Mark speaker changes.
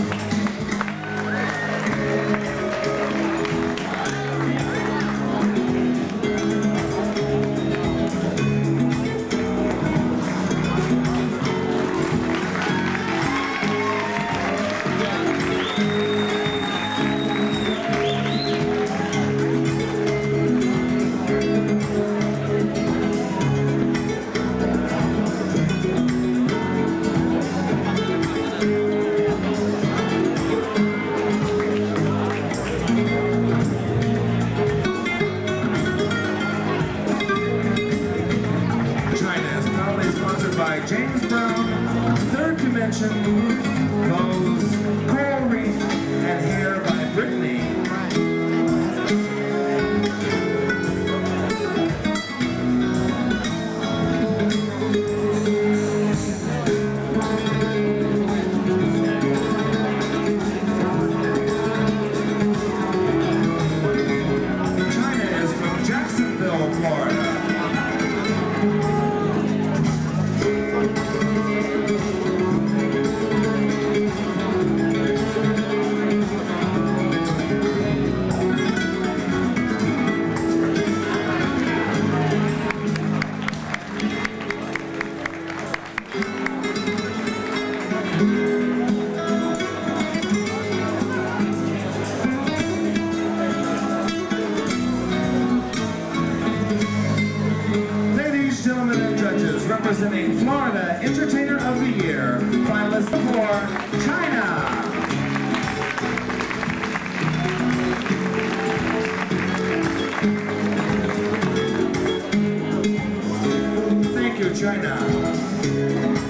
Speaker 1: China Brown, Third Dimension, Lowe's, judges representing Florida Entertainer of the Year, finalist for China. Thank you, China.